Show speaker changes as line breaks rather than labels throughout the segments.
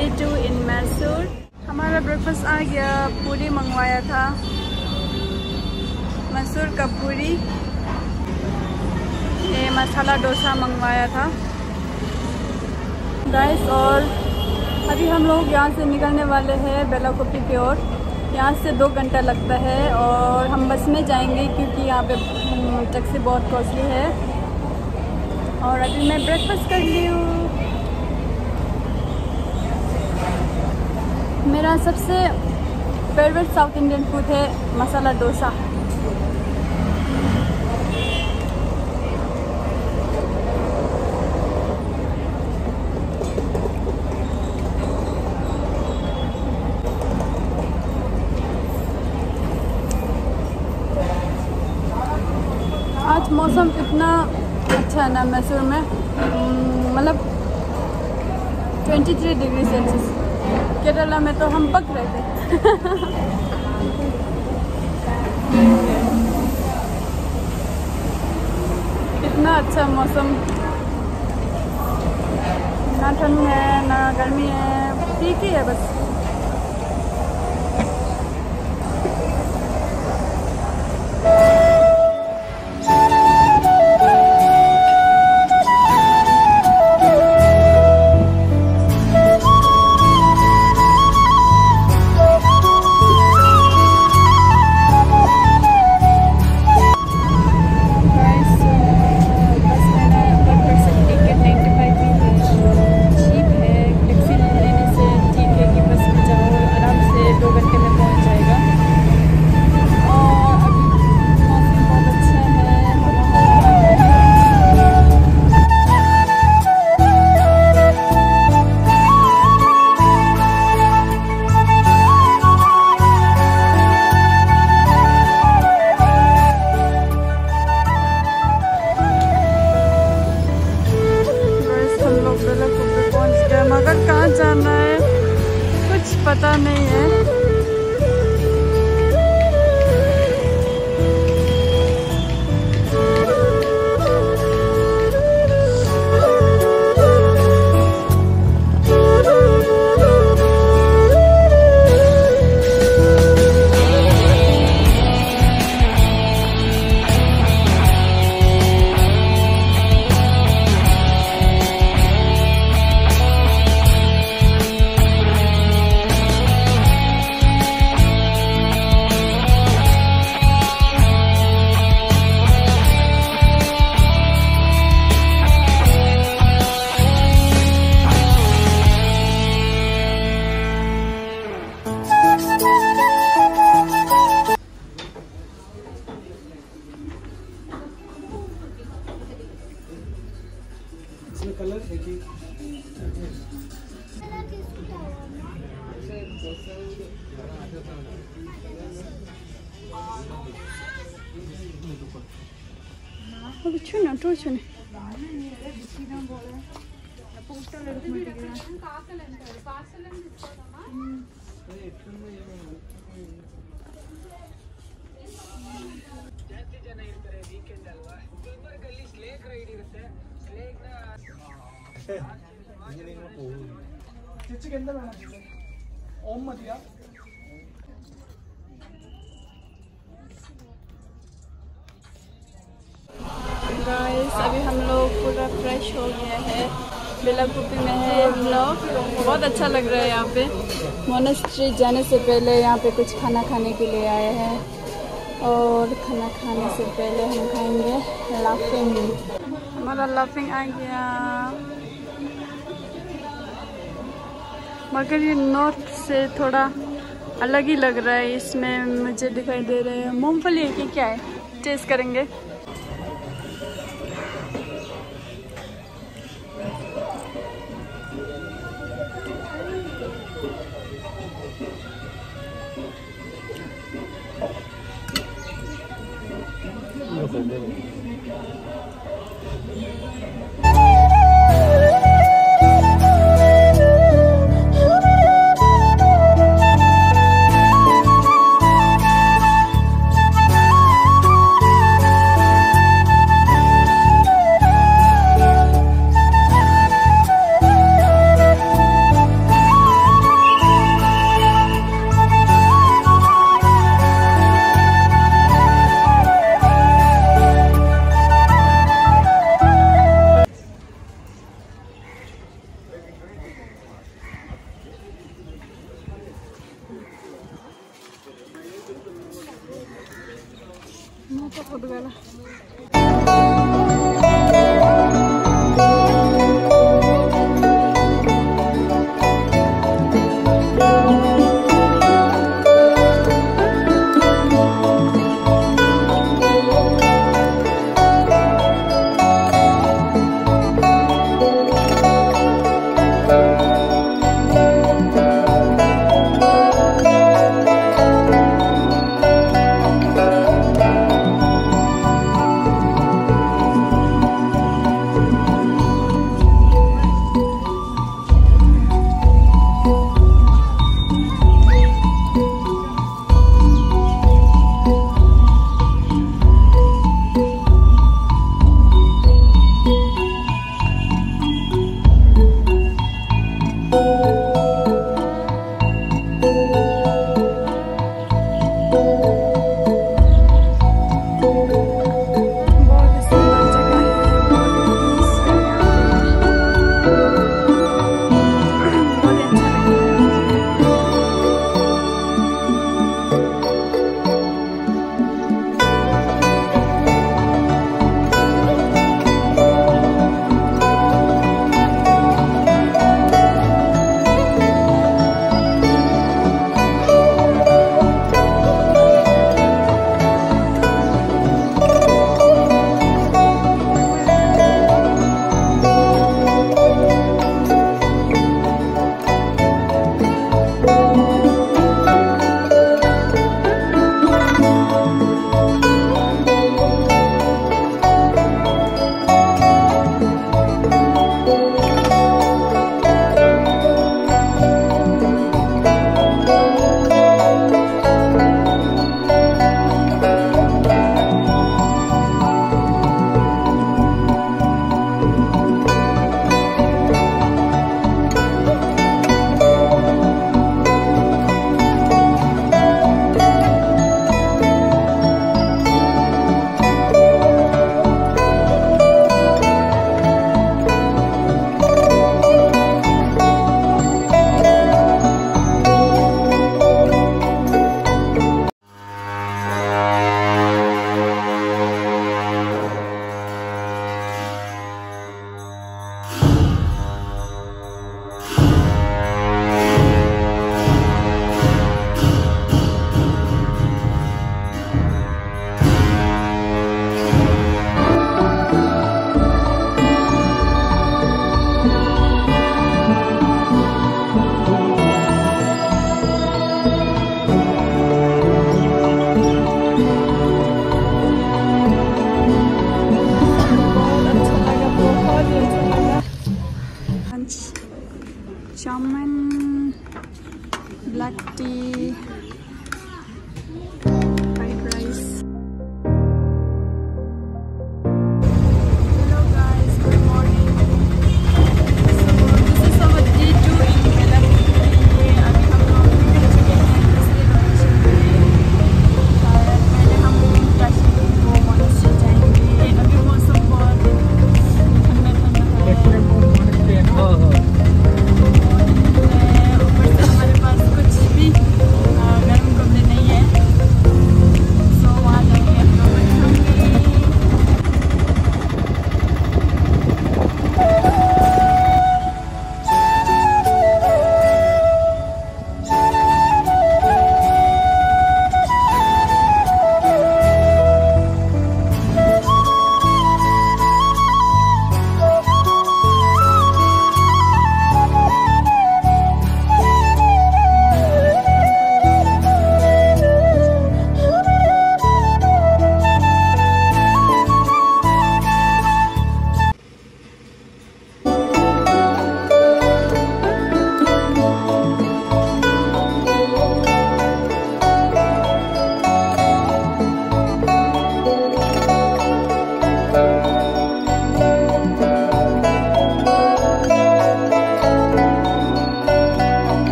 Day to इन मैसूर हमारा breakfast आ गया, पूरी मंगवाया था। मैसूर का पूरी। ये मसाला डोसा मंगवाया था। गाइस और अभी हम लोग यहाँ से निकलने वाले हैं बेला बेलाकोपी की ओर। यहाँ से दो घंटा लगता है और हम बस में जाएँगे क्योंकि यहाँ पे टैक्सी बहुत कॉस्टली है। और अभी मैं ब्रेकफास्ट कर ली हूँ। मेरा सबसे फेवरेट साउथ इंडियन फ़ूड है मसाला डोसा। आज मौसम इतना अच्छा है ना मैसूर में। हम्म, मतलब 23 डिग्री सेल्सियस केरला में तो हम पक रहे थे। इतना अच्छा मौसम। ना ठंड है ना गर्मी है ठीक ही है बस। కూర్చున్నా కూర్చుని ಜಾಸ್ತಿ
ಜನ ಇರ್ತಾರೆ ವೀಕೆಂಡ್ ಅಲ್ವಾ
ಗುಲ್ಬರ್ಗಲ್ಲಿ ಸ್ಲೇಕ್ ರೈಡ್ ಇರುತ್ತೆ
ಸ್ಲೇಕ್ ಎಂತ ಬೇಡ ಓಮ್ ಮದಿಯಾ
अभी हम लोग पूरा फ्रेश हो गया है। बेलाकुपी में है हम लोग। बहुत अच्छा लग रहा है यहाँ पे। मोनेस्ट्री जाने से पहले यहाँ पे कुछ खाना खाने के लिए आए हैं। और खाना खाने से पहले हम खाएँगे लाफिंग हमारा लाफिंग आ गया। मगर ये नॉर्थ से थोड़ा अलग ही लग रहा है। इसमें मुझे दिखाई दे रहे हैं। मूंगफली है कि क्या है? टेस्ट करेंगे।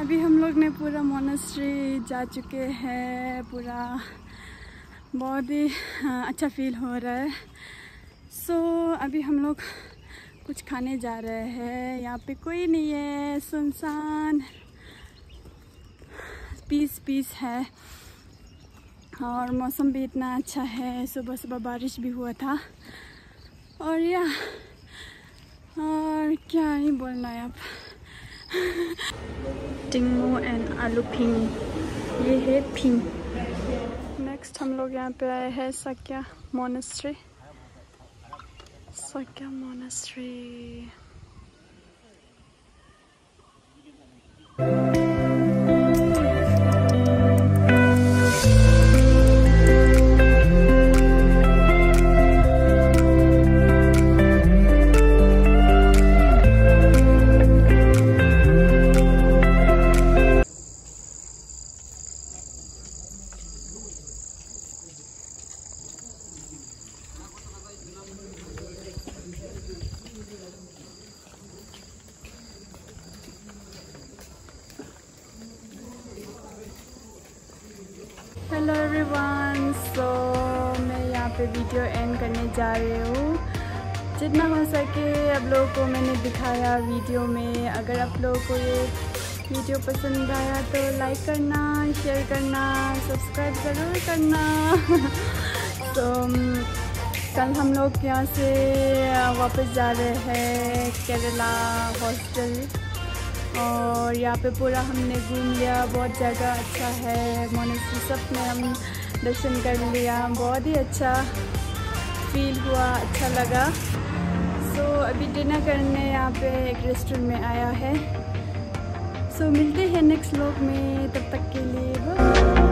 अभी हम लोग ने पूरा मोनेस्ट्री जा चुके हैं पूरा बहुत ही अच्छा फील हो रहा है। सो so, अभी हम लोग कुछ खाने जा रहे हैं। यहाँ पे कोई नहीं है सुनसान। पीस पीस है। और मौसम भी इतना अच्छा है सुबह सुबह बारिश भी हुआ था। और या और क्या ही बोलना है अब। टिंगू एंड आलू फिंग ये है फिंग नेक्स्ट हम लोग यहाँ पे आए हैं सक्या मोनेस्ट्री सक्या मोनेस्ट्री पे वीडियो एंड करने जा रही हूँ। जितना हो सके आप लोगों को मैंने दिखाया वीडियो में। अगर आप लोगों को ये वीडियो पसंद आया तो लाइक करना शेयर करना सब्सक्राइब ज़रूर करना। तो कल हम लोग यहाँ से वापस जा रहे हैं केरला हॉस्टल और यहाँ पे पूरा हमने घूम लिया, बहुत जगह अच्छा है मोनेस्ट्री सब में हम दर्शन कर लिया। बहुत ही अच्छा फील हुआ अच्छा लगा। सो so, अभी डिनर करने यहाँ पे एक रेस्टोरेंट में आया है। सो so, मिलते हैं नेक्स्ट लोग में तब तक के लिए।